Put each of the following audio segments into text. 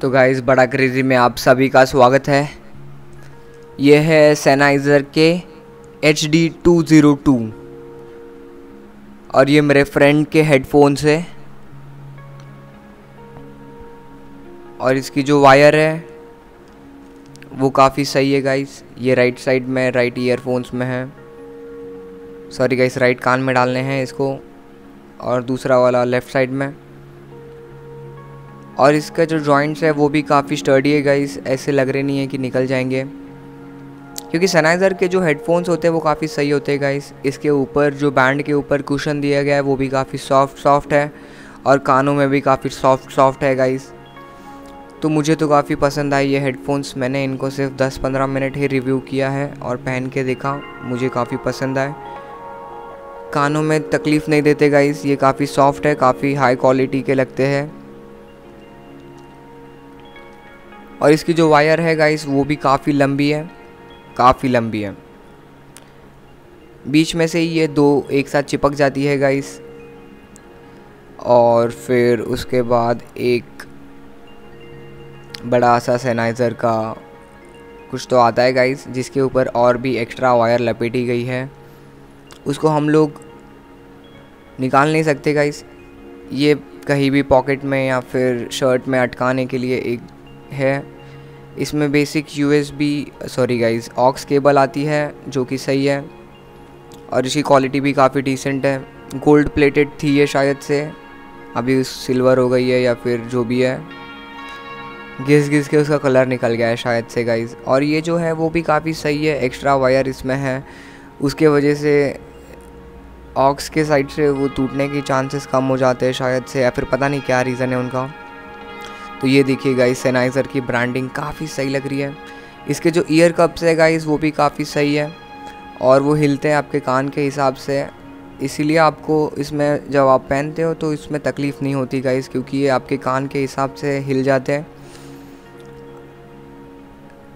तो गाइस बड़ा क्रेज़ी में आप सभी का स्वागत है। ये है सैनाइज़र के H D two zero two और ये मेरे फ्रेंड के हेडफोन्स है। और इसकी जो वायर है, वो काफ़ी सही है गाइस ये राइट साइड में राइट ईयरफोन्स में है। सॉरी गाइस राइट कान में डालने हैं इसको। और दूसरा वाला लेफ़्ट साइड में। और इसका जो जॉइंट्स है, वो भी काफ़ी स्टर्डी है गाइस ऐसे लग रहे नहीं है कि निकल जाएँगे। क्योंकि सनाइज़र के जो हेडफोन्स होते हैं, वो काफ़ी सही होते हैं गाइस इसके ऊपर, जो बैंड के ऊपर कुशन दिया गया है, वो भी काफ़ी सॉफ्ट सॉफ्ट है। और कानों में भी काफ़ी सॉफ्ट सॉफ्ट है गाइस तो मुझे तो काफ़ी पसंद आई ये हेडफोन्स मैंने इनको सिर्फ़ 10-15 मिनट ही रिव्यू किया है और पहन के देखा, मुझे काफ़ी पसंद आए। कानों में तकलीफ़ नहीं देते गाइस ये काफ़ी सॉफ्ट है, काफ़ी हाई क्वालिटी के लगते हैं। और इसकी जो वायर है गाइस वो भी काफ़ी लंबी है, काफ़ी लंबी है। बीच में से ये दो एक साथ चिपक जाती है गाइस और फिर उसके बाद एक बड़ा सा सैनाइज़र का कुछ तो आता है गाइस जिसके ऊपर और भी एक्स्ट्रा वायर लपेटी गई है। उसको हम लोग निकाल नहीं सकते गाइस ये कहीं भी पॉकेट में या फिर शर्ट में अटकाने के लिए एक है। इसमें basic USB sorry guys aux cable आती है, जो कि सही है। और इसकी क्वालिटी भी काफ़ी डिसेंट है। गोल्ड प्लेटेड थी ये शायद से। अभी सिल्वर हो गई है या फिर जो भी है। घिस घिस के उसका कलर निकल गया है शायद से गाइज़ और ये जो है वो भी काफ़ी सही है एक्स्ट्रा वायर इसमें है। उसके वजह से ऑक्स के साइड से वो टूटने के चांसेस कम हो जाते हैं शायद से, या फिर पता नहीं क्या रीज़न है उनका। तो ये देखिए गाइस सैनाइज़र की ब्रांडिंग काफ़ी सही लग रही है। इसके जो ईयर कप्स है गाइस वो भी काफ़ी सही है और वो हिलते हैं आपके कान के हिसाब से। इसीलिए आपको इसमें जब आप पहनते हो तो इसमें तकलीफ़ नहीं होती गाइस क्योंकि ये आपके कान के हिसाब से हिल जाते हैं।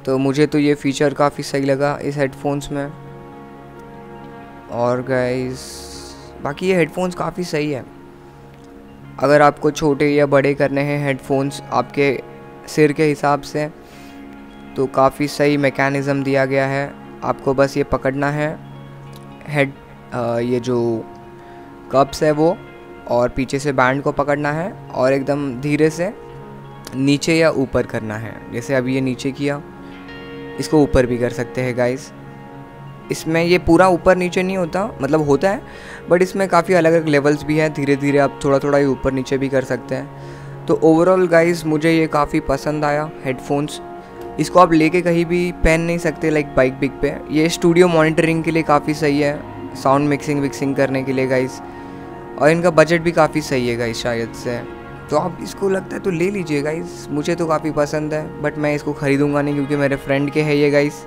तो मुझे तो ये फ़ीचर काफ़ी सही लगा इस हेडफोन्स में। और गाइस बाकी ये हेडफोन्स काफ़ी सही है। अगर आपको छोटे या बड़े करने हैं हेडफोन्स आपके सिर के हिसाब से तो काफ़ी सही मेकैनिज़म दिया गया है। आपको बस ये पकड़ना है। हेड ये जो कप्स है वो, और पीछे से बैंड को पकड़ना है, और एकदम धीरे से नीचे या ऊपर करना है। जैसे अभी ये नीचे किया, इसको ऊपर भी कर सकते हैं गाइस इसमें ये पूरा ऊपर नीचे नहीं होता मतलब होता है बट इसमें काफ़ी अलग अलग लेवल्स भी हैं धीरे धीरे आप थोड़ा थोड़ा ही ऊपर नीचे भी कर सकते हैं। तो ओवरऑल गाइस मुझे ये काफ़ी पसंद आया हेडफोन्स इसको आप लेके कहीं भी पहन नहीं सकते लाइक बाइक बिक पे। ये स्टूडियो मॉनिटरिंग के लिए काफ़ी सही है साउंड मिक्सिंग विक्सिंग करने के लिए गाइस और इनका बजट भी काफ़ी सही है गाइस शायद से। तो आप इसको लगता है तो ले लीजिए गाइस मुझे तो काफ़ी पसंद है बट मैं इसको ख़रीदूँगा नहीं क्योंकि मेरे फ्रेंड के है ये गाइस